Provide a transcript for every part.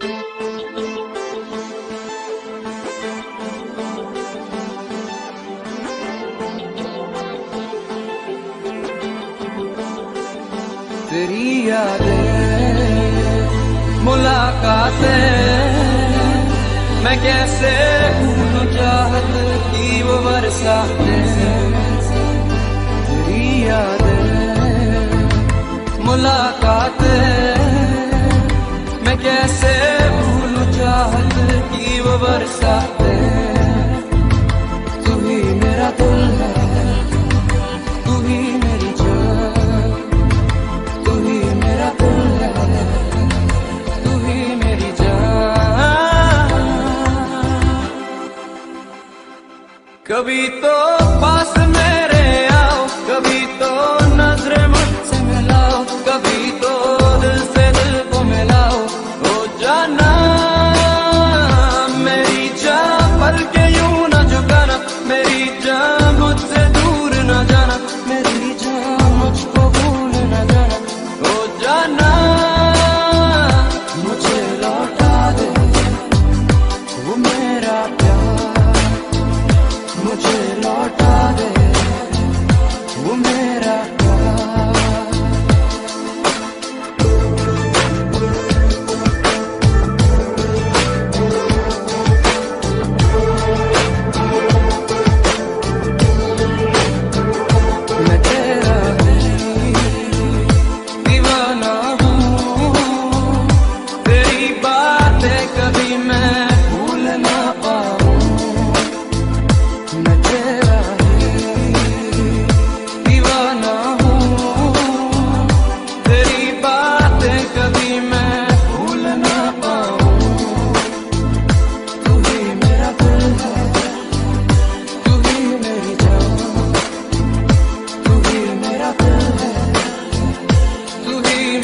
तेरी यादें मुलाकातें मैं कैसे भूलूं चाहत की वो तेरी यादें मुलाकातें मैं कैसे What it's like.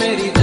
मेरी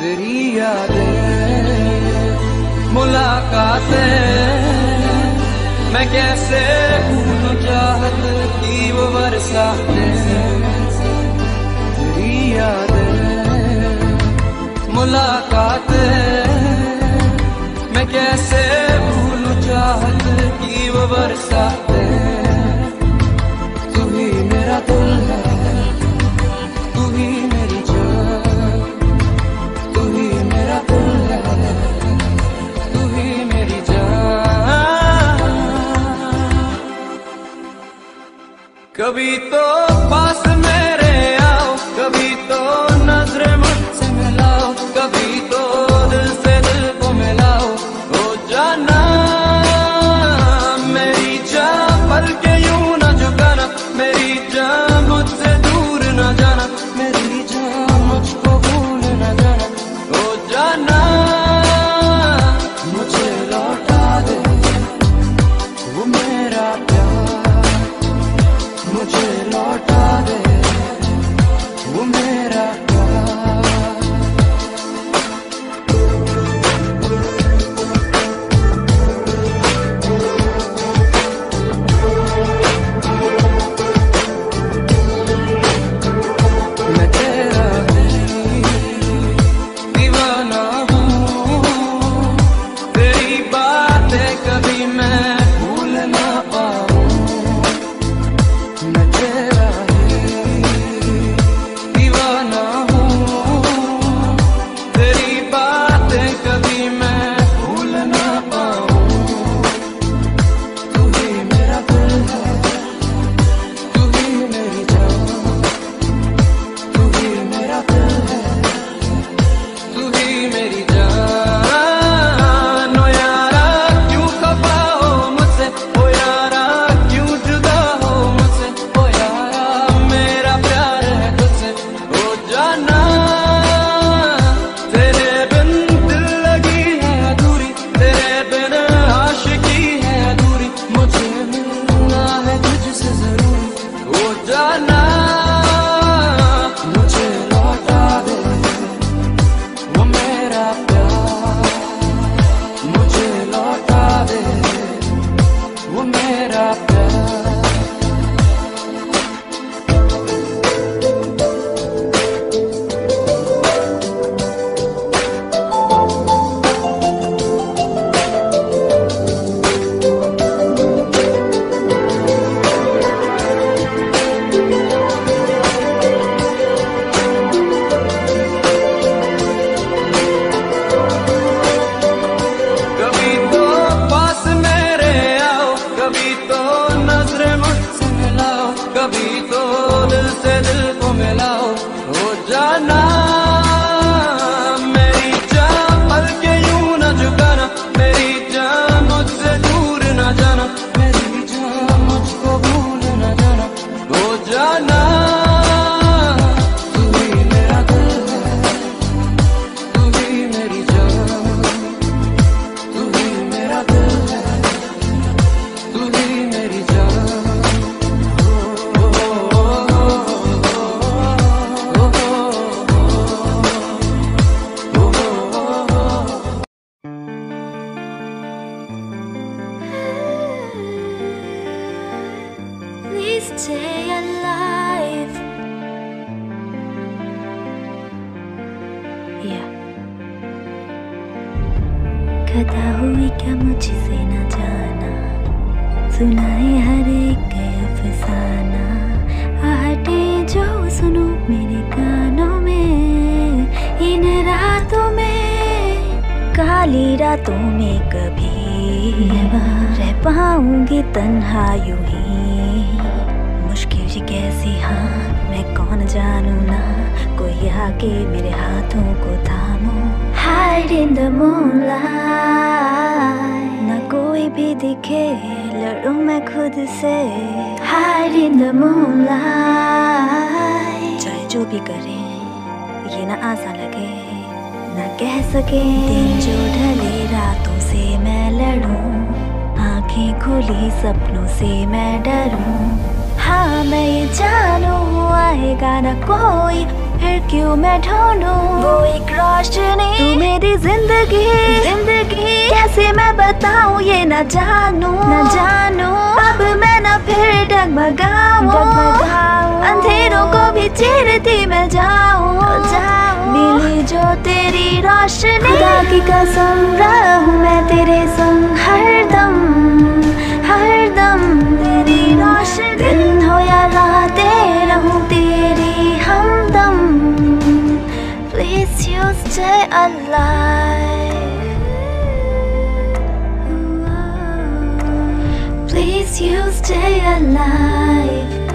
तेरी यादें, मुलाकातें। मैं कैसे भूल चाहत की वो बरसातें? तेरी यादें, मुलाकातें। मैं कैसे भूलूं चाहत की वो बरसातें? कभी तो खता हुई क्या मुझसे न जाना? सुनाए हर एक अफसाना। आहटे जो सुनो मेरे कानों में। इन रातों में, काली रातों में कभी रह पाऊँगी तन्हा यूँ ही। मुश्किल ये कैसी? हाँ मैं कौन जानू ना? कोई आके मेरे हाथों को थामो। Hide in the moonlight. ना कोई भी दिखे, लड़ूं मैं खुद से। Hide in the moonlight. चाहे जो भी करें, ये ना आसान लगे। ना कह सके दिन जो ढले रातों से मैं लड़ूं। आँखें खुली सपनों से मैं डरूं। हाँ मैं ये जानूं, आएगा ना कोई फिर क्यों मैं ढूंढूं? वो एक रोशनी। तू मेरी ज़िंदगी। ज़िंदगी। कैसे मैं बताऊँ ये न जानूं? न जानूं। अब मैं न फिर डगमगाऊं। डगमगाऊं। अंधेरों को भी चीरती मैं जाऊँ। जाऊँ। मिली जो तेरी रोशनी। खुदा की कसम। makes you stay alive.